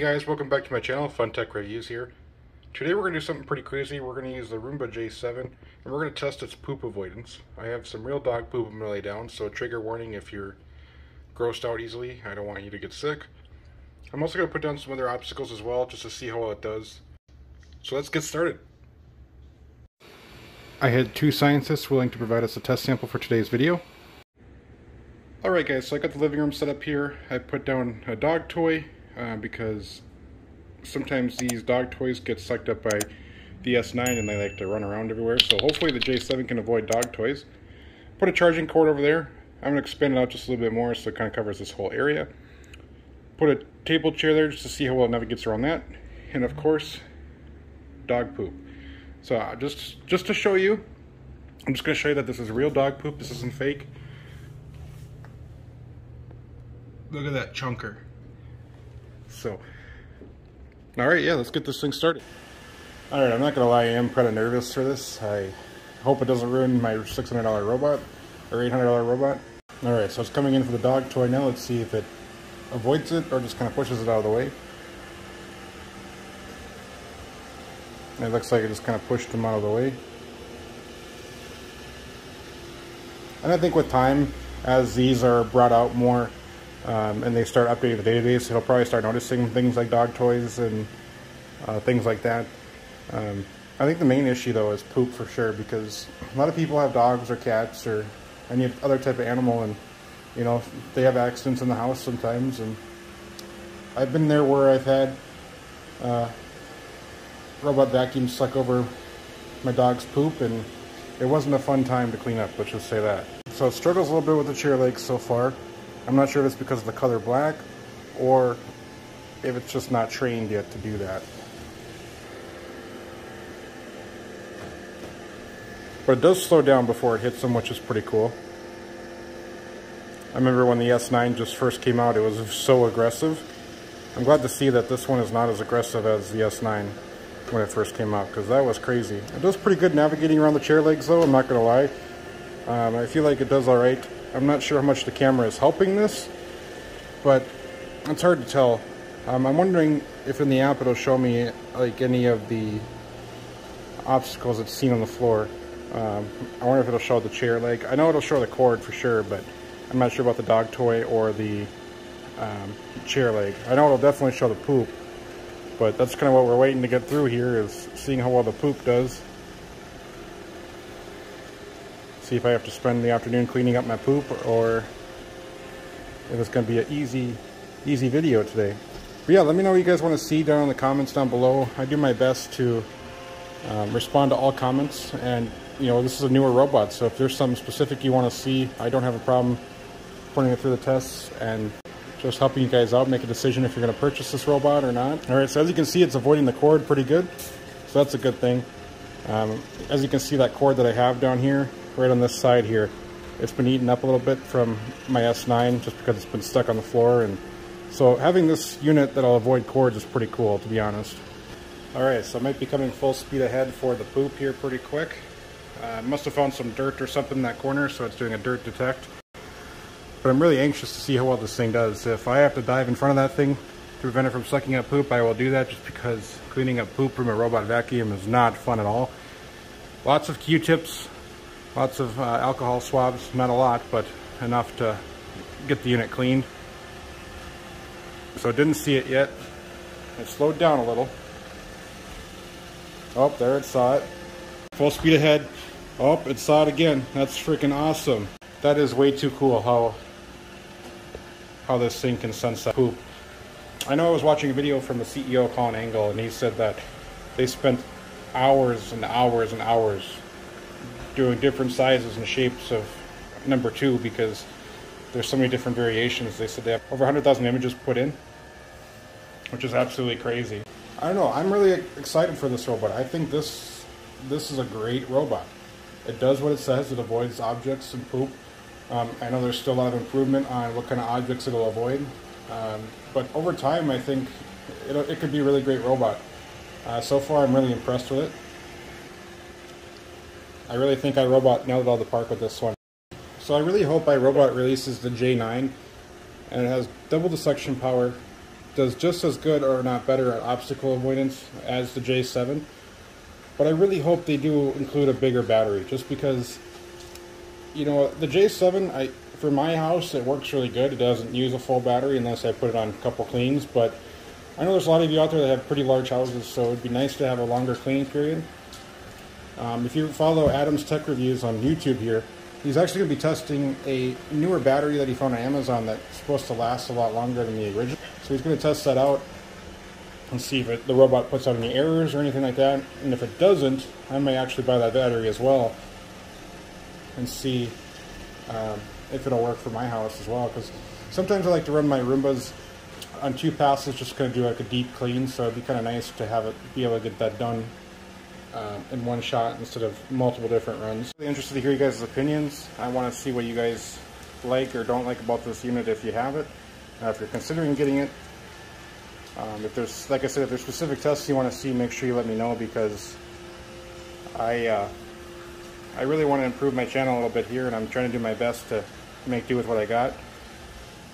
Hey guys, welcome back to my channel, Fun Tech Reviews here. Today we're going to do something pretty crazy. We're going to use the Roomba J7 and we're going to test its poop avoidance. I have some real dog poop I'm going to lay down, so trigger warning if you're grossed out easily. I don't want you to get sick. I'm also going to put down some other obstacles as well, just to see how well it does. So let's get started. I had two scientists willing to provide us a test sample for today's video. Alright guys, so I got the living room set up here. I put down a dog toy uh, because sometimes these dog toys get sucked up by the S9 and they like to run around everywhere. So hopefully the J7 can avoid dog toys. Put a charging cord over there. I'm to expand it out just a little bit more so it kind of covers this whole area. Put a table chair there just to see how well it navigates around that. And of course, dog poop. So uh, just, just to show you, I'm just going to show you that this is real dog poop. This isn't fake. Look at that chunker. So, all right, yeah, let's get this thing started. All right, I'm not gonna lie, I am kind of nervous for this. I hope it doesn't ruin my $600 robot or $800 robot. All right, so it's coming in for the dog toy now. Let's see if it avoids it or just kind of pushes it out of the way. It looks like it just kind of pushed them out of the way. And I think with time, as these are brought out more, um, and they start updating the database, he'll probably start noticing things like dog toys and uh, things like that. Um, I think the main issue though is poop for sure because a lot of people have dogs or cats or any other type of animal and you know they have accidents in the house sometimes and I've been there where I've had uh, robot vacuum suck over my dog's poop and it wasn't a fun time to clean up, let's just say that. So it struggles a little bit with the chair legs so far. I'm not sure if it's because of the color black or if it's just not trained yet to do that. But it does slow down before it hits them, which is pretty cool. I remember when the S9 just first came out, it was so aggressive. I'm glad to see that this one is not as aggressive as the S9 when it first came out, because that was crazy. It does pretty good navigating around the chair legs, though, I'm not going to lie. Um, I feel like it does alright. I'm not sure how much the camera is helping this, but it's hard to tell. Um, I'm wondering if in the app it'll show me like any of the obstacles it's seen on the floor. Um, I wonder if it'll show the chair leg. I know it'll show the cord for sure, but I'm not sure about the dog toy or the um, chair leg. I know it'll definitely show the poop, but that's kind of what we're waiting to get through here is seeing how well the poop does. See if I have to spend the afternoon cleaning up my poop or if it's going to be an easy, easy video today. But yeah, let me know what you guys want to see down in the comments down below. I do my best to um, respond to all comments and you know, this is a newer robot, so if there's something specific you want to see, I don't have a problem putting it through the tests and just helping you guys out, make a decision if you're going to purchase this robot or not. All right, so as you can see, it's avoiding the cord pretty good, so that's a good thing. Um, as you can see, that cord that I have down here, right on this side here, it's been eaten up a little bit from my S9 just because it's been stuck on the floor. And so having this unit that'll avoid cords is pretty cool, to be honest. All right, so I might be coming full speed ahead for the poop here pretty quick. Uh, must have found some dirt or something in that corner, so it's doing a dirt detect. But I'm really anxious to see how well this thing does. If I have to dive in front of that thing to prevent it from sucking up poop, I will do that just because cleaning up poop from a robot vacuum is not fun at all. Lots of Q-tips, lots of uh, alcohol swabs, not a lot, but enough to get the unit cleaned. So didn't see it yet. It slowed down a little. Oh, there it saw it. Full speed ahead. Oh, it saw it again. That's freaking awesome. That is way too cool how how this thing can sense that poop. I know I was watching a video from the CEO, Colin Angle, and he said that they spent hours and hours and hours doing different sizes and shapes of number two because there's so many different variations. They said they have over 100,000 images put in, which is absolutely crazy. I don't know. I'm really excited for this robot. I think this this is a great robot. It does what it says. It avoids objects and poop. Um, I know there's still a lot of improvement on what kind of objects it'll avoid. Um, but over time, I think it it could be a really great robot. Uh, so far, I'm really impressed with it. I really think iRobot nailed of the park with this one. So I really hope iRobot releases the J9 and it has double the suction power, does just as good or not better at obstacle avoidance as the J7. But I really hope they do include a bigger battery, just because, you know, the J7, I for my house, it works really good. It doesn't use a full battery unless I put it on a couple cleans, but I know there's a lot of you out there that have pretty large houses, so it'd be nice to have a longer cleaning period. Um, if you follow Adam's Tech Reviews on YouTube here, he's actually going to be testing a newer battery that he found on Amazon that's supposed to last a lot longer than the original. So he's going to test that out and see if it, the robot puts out any errors or anything like that. And if it doesn't, I may actually buy that battery as well and see um, if it'll work for my house as well. Because sometimes I like to run my Roombas on two passes, just kind of do like a deep clean. So it'd be kind of nice to have it be able to get that done uh, in one shot instead of multiple different runs. Really interested to hear you guys' opinions. I want to see what you guys like or don't like about this unit if you have it. Uh, if you're considering getting it, um, if there's, like I said, if there's specific tests you want to see, make sure you let me know because I, uh, I really want to improve my channel a little bit here and I'm trying to do my best to make do with what I got.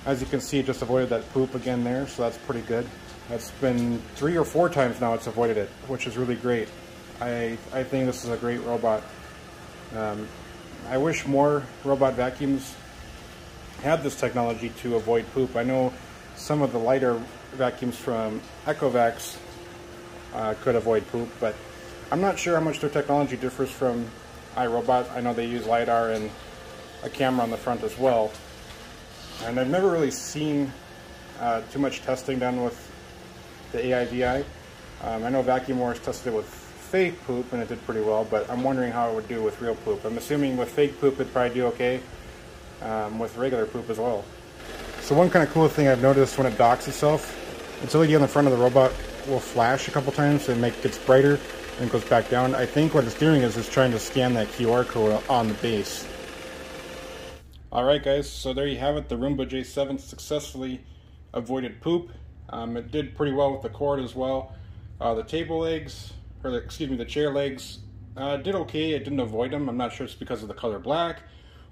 As you can see, it just avoided that poop again there, so that's pretty good. That's been three or four times now it's avoided it, which is really great. I, I think this is a great robot. Um, I wish more robot vacuums had this technology to avoid poop. I know some of the lighter vacuums from Ecovacs uh, could avoid poop, but I'm not sure how much their technology differs from iRobot. I know they use LiDAR and a camera on the front as well. And I've never really seen uh, too much testing done with the AIVI. Um, I know Vacuum Wars tested it with fake poop and it did pretty well, but I'm wondering how it would do with real poop. I'm assuming with fake poop it'd probably do okay um, with regular poop as well. So one kind of cool thing I've noticed when it docks itself, its LED on the front of the robot will flash a couple times and make gets brighter and goes back down. I think what it's doing is it's trying to scan that QR code on the base. Alright guys, so there you have it. The Roomba J7 successfully avoided poop. Um, it did pretty well with the cord as well. Uh, the table legs, or the, excuse me, the chair legs uh, did okay. It didn't avoid them. I'm not sure it's because of the color black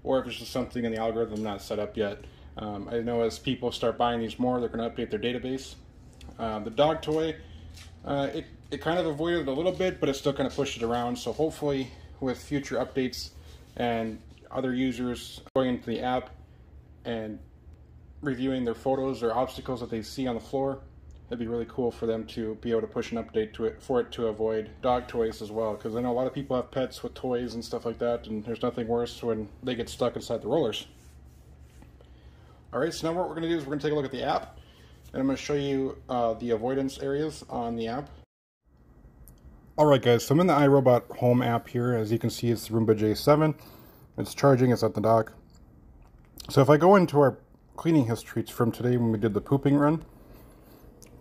or if it's just something in the algorithm not set up yet. Um, I know as people start buying these more, they're going to update their database. Uh, the dog toy, uh, it, it kind of avoided it a little bit, but it still kind of pushed it around. So hopefully with future updates and other users going into the app and reviewing their photos or obstacles that they see on the floor, it'd be really cool for them to be able to push an update to it for it to avoid dog toys as well. Because I know a lot of people have pets with toys and stuff like that, and there's nothing worse when they get stuck inside the rollers. All right, so now what we're going to do is we're going to take a look at the app, and I'm going to show you uh, the avoidance areas on the app. All right, guys, so I'm in the iRobot Home app here. As you can see, it's Roomba J7. It's charging, it's at the dock. So if I go into our cleaning history from today when we did the pooping run,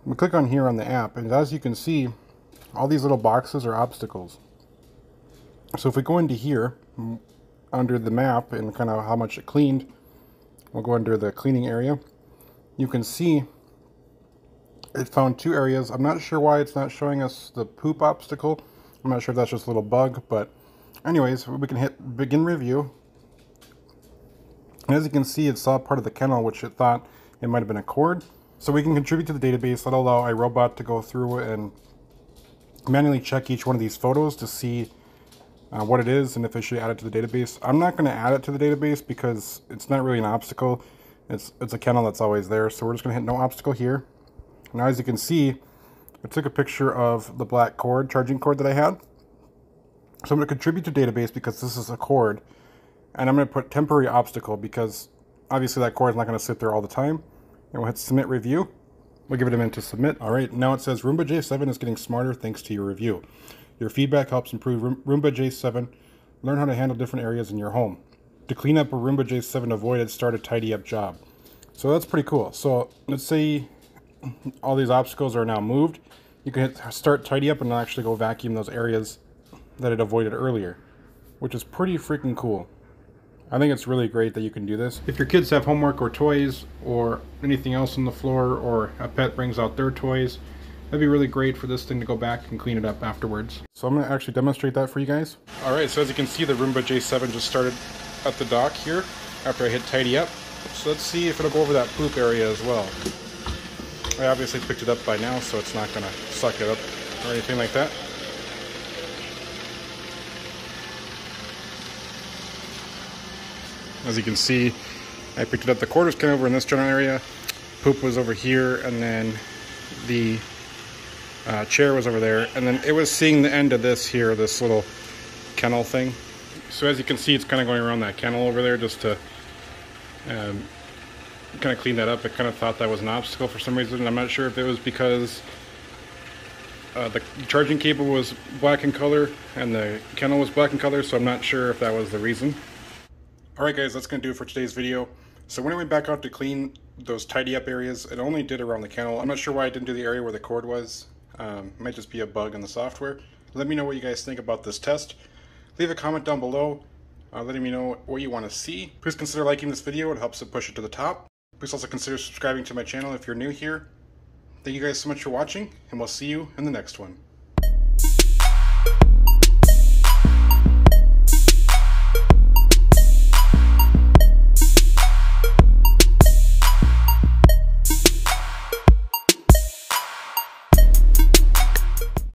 we click on here on the app, and as you can see, all these little boxes are obstacles. So if we go into here, under the map and kind of how much it cleaned, we'll go under the cleaning area. You can see it found two areas. I'm not sure why it's not showing us the poop obstacle. I'm not sure if that's just a little bug, but anyways, we can hit begin review. And as you can see, it saw part of the kennel, which it thought it might have been a cord. So we can contribute to the database. That'll allow iRobot to go through and manually check each one of these photos to see uh, what it is and if it should add it to the database. I'm not going to add it to the database because it's not really an obstacle. It's, it's a kennel that's always there. So we're just going to hit no obstacle here. Now as you can see, I took a picture of the black cord, charging cord that I had. So I'm going to contribute to database because this is a cord. And I'm going to put temporary obstacle because obviously that cord is not going to sit there all the time and we'll hit submit review. We'll give it a minute to submit. All right, now it says Roomba J7 is getting smarter thanks to your review. Your feedback helps improve Roomba J7. Learn how to handle different areas in your home. To clean up a Roomba J7 avoided, start a tidy up job. So that's pretty cool. So let's say all these obstacles are now moved. You can hit start tidy up and actually go vacuum those areas that it avoided earlier, which is pretty freaking cool. I think it's really great that you can do this. If your kids have homework or toys or anything else on the floor or a pet brings out their toys, that'd be really great for this thing to go back and clean it up afterwards. So I'm going to actually demonstrate that for you guys. Alright, so as you can see the Roomba J7 just started at the dock here after I hit tidy up. So let's see if it'll go over that poop area as well. I obviously picked it up by now, so it's not going to suck it up or anything like that. As you can see, I picked it up. The quarters of over in this general area. Poop was over here, and then the uh, chair was over there. And then it was seeing the end of this here, this little kennel thing. So as you can see, it's kind of going around that kennel over there just to um, kind of clean that up. I kind of thought that was an obstacle for some reason. I'm not sure if it was because uh, the charging cable was black in color and the kennel was black in color, so I'm not sure if that was the reason. Alright guys, that's going to do it for today's video. So when I went back out to clean those tidy up areas, it only did around the kennel. I'm not sure why I didn't do the area where the cord was. Um, might just be a bug in the software. Let me know what you guys think about this test. Leave a comment down below uh, letting me know what you want to see. Please consider liking this video, it helps to push it to the top. Please also consider subscribing to my channel if you're new here. Thank you guys so much for watching, and we'll see you in the next one.